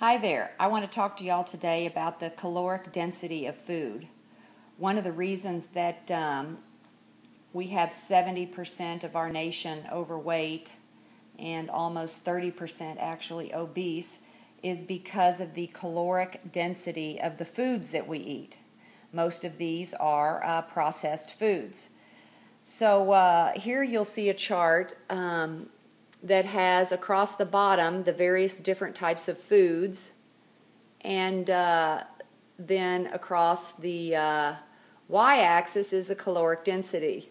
Hi there. I want to talk to y'all today about the caloric density of food. One of the reasons that um, we have 70% of our nation overweight and almost 30% actually obese is because of the caloric density of the foods that we eat. Most of these are uh, processed foods. So uh, here you'll see a chart um, that has across the bottom the various different types of foods, and uh, then across the uh, y axis is the caloric density,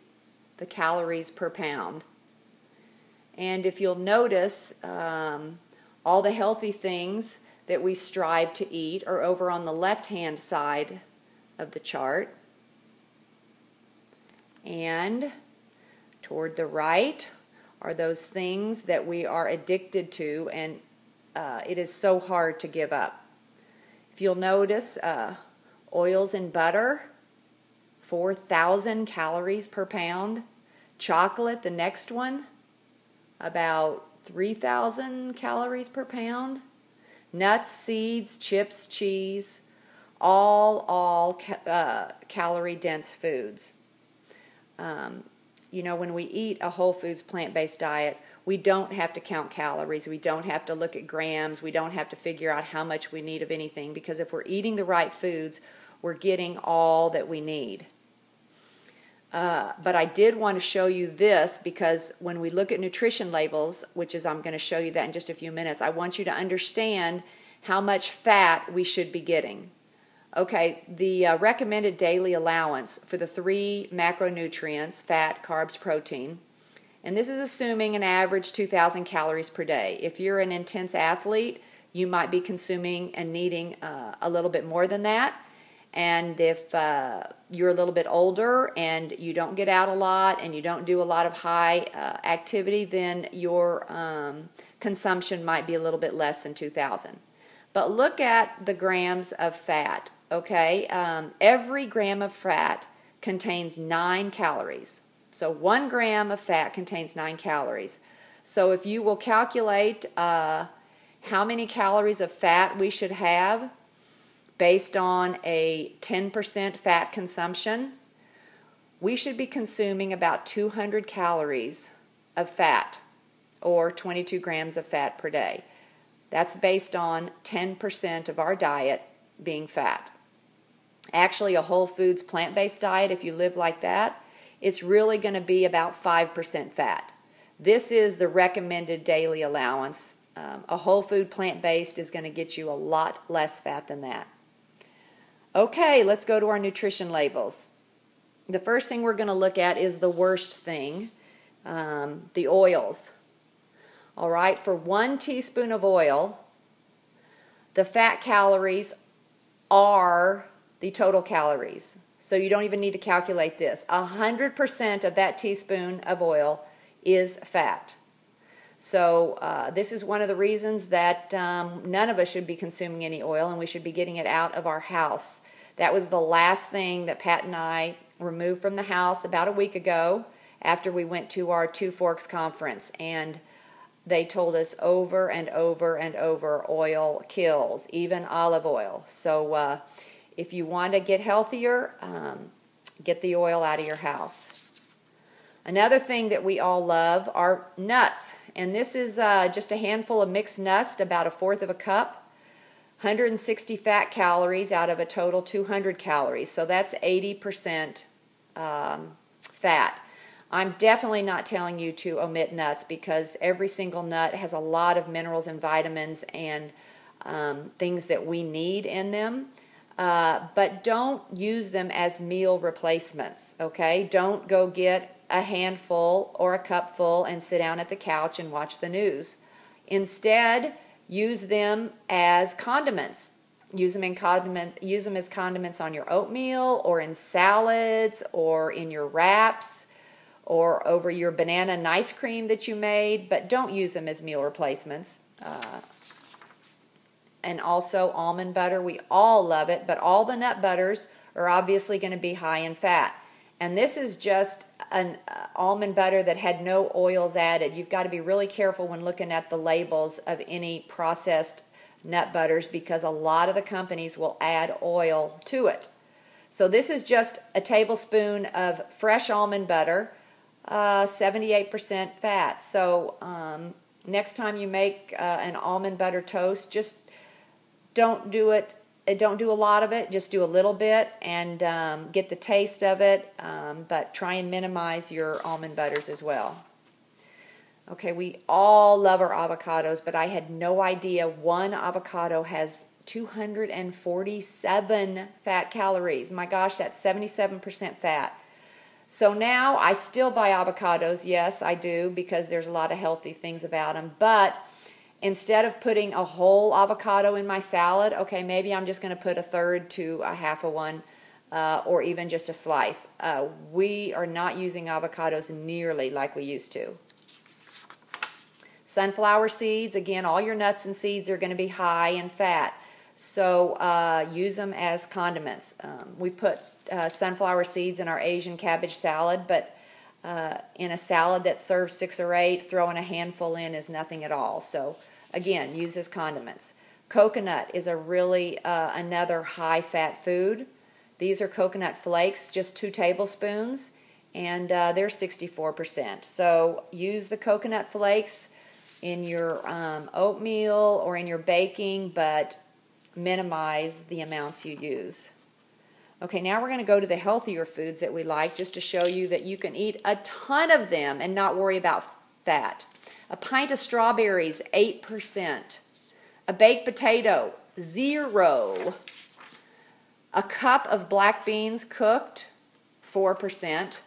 the calories per pound. And if you'll notice, um, all the healthy things that we strive to eat are over on the left hand side of the chart. And toward the right are those things that we are addicted to, and uh, it is so hard to give up. If you'll notice, uh, oils and butter, 4,000 calories per pound. Chocolate, the next one, about 3,000 calories per pound. Nuts, seeds, chips, cheese, all, all ca- uh, calorie dense foods. Um, you know, when we eat a whole foods plant based diet, we don't have to count calories. We don't have to look at grams. We don't have to figure out how much we need of anything because if we're eating the right foods, we're getting all that we need. Uh, but I did want to show you this because when we look at nutrition labels, which is I'm going to show you that in just a few minutes, I want you to understand how much fat we should be getting. Okay, the uh, recommended daily allowance for the three macronutrients fat, carbs, protein, and this is assuming an average 2,000 calories per day. If you're an intense athlete, you might be consuming and needing uh, a little bit more than that. And if uh, you're a little bit older and you don't get out a lot and you don't do a lot of high uh, activity, then your um, consumption might be a little bit less than 2,000. But look at the grams of fat okay, um, every gram of fat contains nine calories. So one gram of fat contains nine calories. So if you will calculate uh, how many calories of fat we should have based on a 10% fat consumption, we should be consuming about 200 calories of fat or 22 grams of fat per day. That's based on 10% of our diet being fat actually a whole foods plant based diet, if you live like that, it's really going to be about 5% fat. This is the recommended daily allowance. Um, a whole food plant based is going to get you a lot less fat than that. Okay, let's go to our nutrition labels. The first thing we're going to look at is the worst thing um, the oils. All right, for one teaspoon of oil, the fat calories are the total calories. So you don't even need to calculate this. 100% of that teaspoon of oil is fat. So uh, this is one of the reasons that um, none of us should be consuming any oil and we should be getting it out of our house. That was the last thing that Pat and I removed from the house about a week ago after we went to our Two Forks conference. And they told us over and over and over oil kills, even olive oil. So uh, if you want to get healthier, um, get the oil out of your house. Another thing that we all love are nuts. And this is uh, just a handful of mixed nuts, about a fourth of a cup. 160 fat calories out of a total 200 calories. So that's 80% um, fat. I'm definitely not telling you to omit nuts because every single nut has a lot of minerals and vitamins and um, things that we need in them. Uh, but don't use them as meal replacements, okay? Don't go get a handful or a cupful and sit down at the couch and watch the news. Instead, use them as condiments. Use them in condiment, use them as condiments on your oatmeal or in salads or in your wraps or over your banana and ice cream that you made, but don't use them as meal replacements. Uh, and also almond butter. We all love it, but all the nut butters are obviously going to be high in fat. And this is just an uh, almond butter that had no oils added. You've got to be really careful when looking at the labels of any processed nut butters because a lot of the companies will add oil to it. So this is just a tablespoon of fresh almond butter, uh, 78% fat. So um, next time you make uh, an almond butter toast, just don't do it. uh, Don't do a lot of it. Just do a little bit and um, get the taste of it. Um, but try and minimize your almond butters as well. Okay, we all love our avocados, but I had no idea one avocado has 247 fat calories. My gosh, that's 77% fat. So now I still buy avocados. Yes, I do because there's a lot of healthy things about them. But instead of putting a whole avocado in my salad, okay, maybe I'm just going to put a third to a half of one uh, or even just a slice. Uh, we are not using avocados nearly like we used to. Sunflower seeds, again, all your nuts and seeds are going to be high in fat. So uh, use them as condiments. Um, we put uh, sunflower seeds in our Asian cabbage salad, but uh, in a salad that serves six or eight, throwing a handful in is nothing at all. So again, use as condiments. Coconut is a really uh, another high fat food. These are coconut flakes, just two tablespoons, and uh, they're 64%. So use the coconut flakes in your um, oatmeal or in your baking, but minimize the amounts you use. Okay, now we're going to go to the healthier foods that we like just to show you that you can eat a ton of them and not worry about fat. A pint of strawberries, 8%. A baked potato, 0. A cup of black beans cooked, 4%.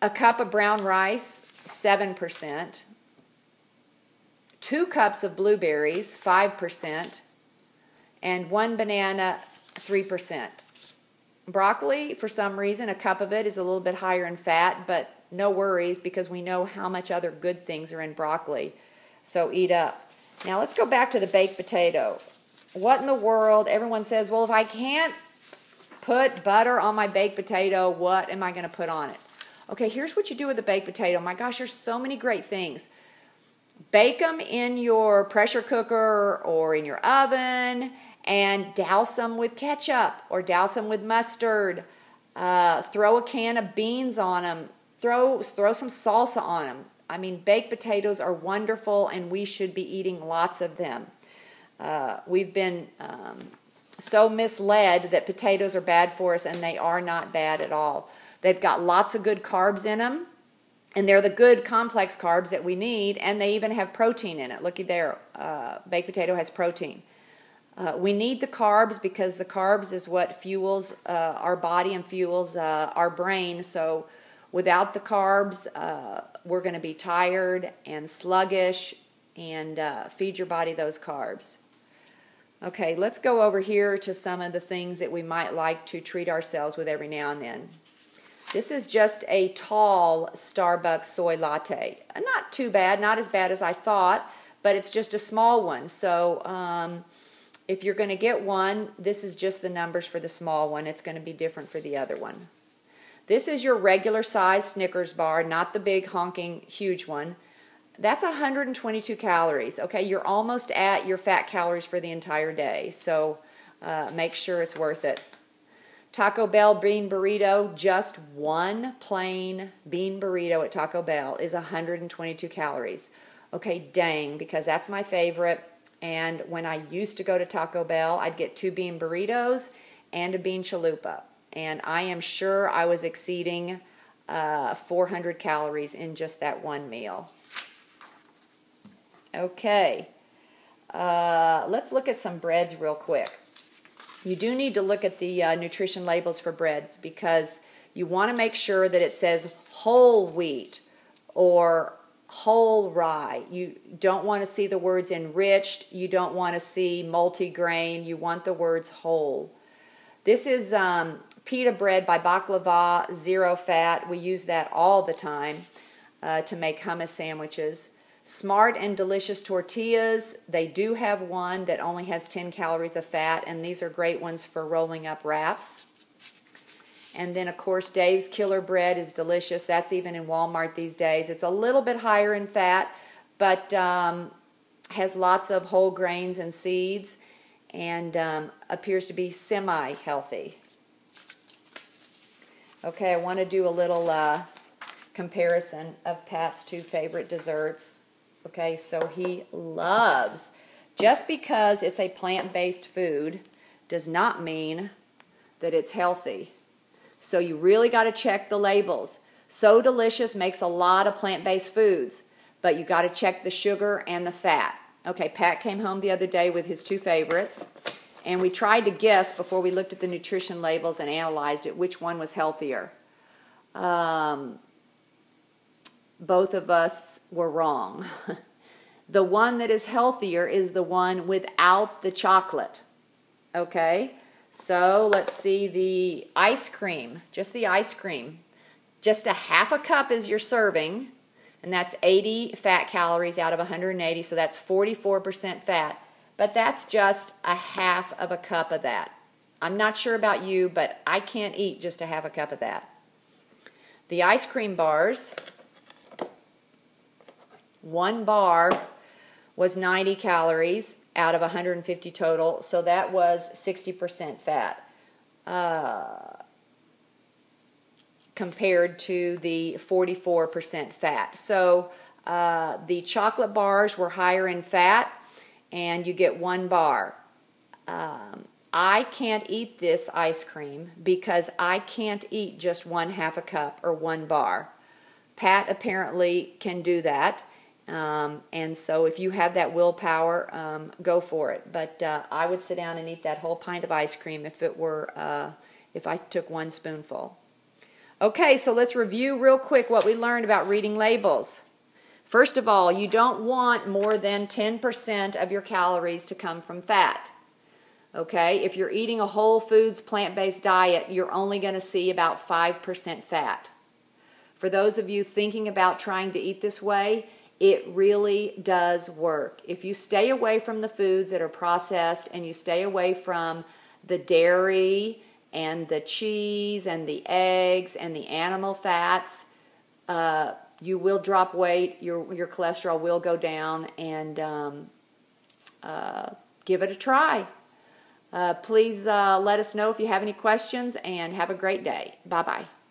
A cup of brown rice, 7% two cups of blueberries, 5%, and one banana, 3%. Broccoli, for some reason, a cup of it is a little bit higher in fat, but no worries because we know how much other good things are in broccoli. So eat up. Now let's go back to the baked potato. What in the world? Everyone says, well, if I can't put butter on my baked potato, what am I going to put on it? Okay, here's what you do with the baked potato. My gosh, there's so many great things. Bake them in your pressure cooker or in your oven and douse them with ketchup or douse them with mustard. Uh, throw a can of beans on them. Throw, throw some salsa on them. I mean, baked potatoes are wonderful and we should be eating lots of them. Uh, we've been um, so misled that potatoes are bad for us and they are not bad at all. They've got lots of good carbs in them and they're the good complex carbs that we need, and they even have protein in it. Looky there, uh, baked potato has protein. Uh, we need the carbs because the carbs is what fuels uh, our body and fuels uh, our brain. So without the carbs, uh, we're going to be tired and sluggish, and uh, feed your body those carbs. Okay, let's go over here to some of the things that we might like to treat ourselves with every now and then. This is just a tall Starbucks soy latte. Not too bad, not as bad as I thought, but it's just a small one. So um, if you're going to get one, this is just the numbers for the small one. It's going to be different for the other one. This is your regular size Snickers bar, not the big honking huge one. That's 122 calories. Okay, you're almost at your fat calories for the entire day. So uh, make sure it's worth it. Taco Bell bean burrito, just one plain bean burrito at Taco Bell is 122 calories. Okay, dang, because that's my favorite. And when I used to go to Taco Bell, I'd get two bean burritos and a bean chalupa. And I am sure I was exceeding uh, 400 calories in just that one meal. Okay, uh, let's look at some breads real quick you do need to look at the uh, nutrition labels for breads because you want to make sure that it says whole wheat or whole rye. You don't want to see the words enriched. You don't want to see multigrain. You want the words whole. This is um, pita bread by Baklava, zero fat. We use that all the time uh, to make hummus sandwiches. Smart and delicious tortillas. They do have one that only has 10 calories of fat, and these are great ones for rolling up wraps. And then, of course, Dave's Killer Bread is delicious. That's even in Walmart these days. It's a little bit higher in fat, but um, has lots of whole grains and seeds and um, appears to be semi healthy. Okay, I want to do a little uh, comparison of Pat's two favorite desserts. Okay, so he loves, just because it's a plant based food does not mean that it's healthy. So you really got to check the labels. So Delicious makes a lot of plant based foods, but you got to check the sugar and the fat. Okay, Pat came home the other day with his two favorites, and we tried to guess before we looked at the nutrition labels and analyzed it which one was healthier. Um, both of us were wrong. the one that is healthier is the one without the chocolate. Okay, so let's see the ice cream, just the ice cream. Just a half a cup is your serving and that's 80 fat calories out of 180, so that's 44% fat. But that's just a half of a cup of that. I'm not sure about you, but I can't eat just a half a cup of that. The ice cream bars, one bar was 90 calories out of 150 total, so that was 60% fat. Uh, compared to the 44% fat. So uh, the chocolate bars were higher in fat, and you get one bar. Um, I can't eat this ice cream because I can't eat just one half a cup or one bar. Pat apparently can do that. Um, and so if you have that willpower, um, go for it. But uh, I would sit down and eat that whole pint of ice cream if it were uh, if I took one spoonful. Okay, so let's review real quick what we learned about reading labels. First of all, you don't want more than 10% of your calories to come from fat. Okay, if you're eating a whole foods plant based diet, you're only going to see about 5% fat. For those of you thinking about trying to eat this way, it really does work. If you stay away from the foods that are processed and you stay away from the dairy and the cheese and the eggs and the animal fats, uh, you will drop weight. Your your cholesterol will go down, and um, uh, give it a try. Uh, please uh, let us know if you have any questions, and have a great day. Bye bye.